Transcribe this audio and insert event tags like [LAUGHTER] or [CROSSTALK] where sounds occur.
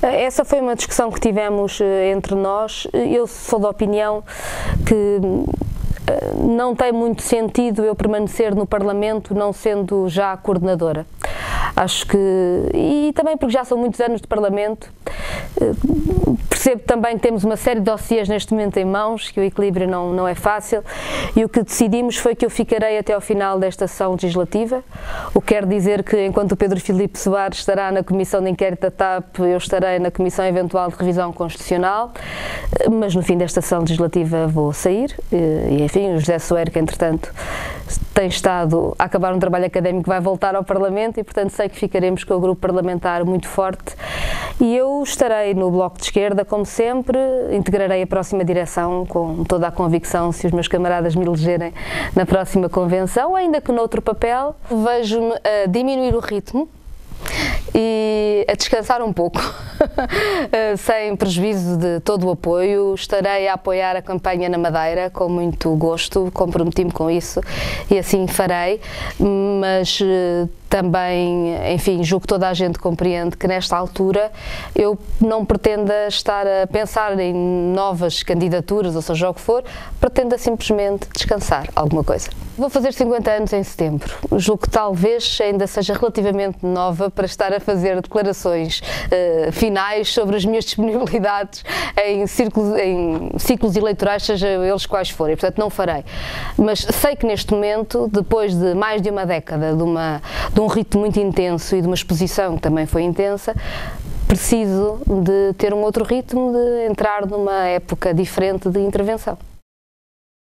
Essa foi uma discussão que tivemos eh, entre nós. Eu sou da opinião que eh, não tem muito sentido eu permanecer no Parlamento não sendo já coordenadora. Acho que, e também porque já são muitos anos de Parlamento, eh, percebo também que temos uma série de dossiês neste momento em mãos, que o equilíbrio não, não é fácil, e o que decidimos foi que eu ficarei até ao final desta sessão legislativa, o que quer dizer que enquanto o Pedro Filipe Soares estará na Comissão de Inquérito da TAP, eu estarei na Comissão Eventual de Revisão Constitucional, mas no fim desta sessão legislativa vou sair, e enfim, o José Soeiro, que entretanto tem estado a acabar um trabalho académico, vai voltar ao Parlamento e portanto sei que ficaremos com o grupo parlamentar muito forte. E eu estarei no Bloco de Esquerda, como sempre, integrarei a próxima direção com toda a convicção se os meus camaradas me elegerem na próxima convenção, ainda que noutro papel. Vejo-me a diminuir o ritmo e a descansar um pouco, eh, [LAUGHS] [LAUGHS] sem prejuízo de todo o apoio. Estarei a apoiar a campanha na Madeira com muito gosto, comprometi-me com isso e assim farei, mas eh, também, enfim, julgo que toda a gente compreende que nesta altura eu não pretenda estar a pensar em novas candidaturas, ou seja, o que for, pretenda simplesmente descansar alguma coisa. Vou fazer 50 anos em setembro. Julgo que talvez ainda seja relativamente nova para estar a fazer declarações uh, finais sobre as minhas [LAUGHS] disponibilidades em ciclos, em ciclos eleitorais, seja eles quais forem. Portanto, não farei. Mas sei que neste momento, depois de mais de uma década de uma de um ritmo muito intenso e de uma exposição que também foi intensa, preciso de ter um outro ritmo, de entrar numa época diferente de intervenção.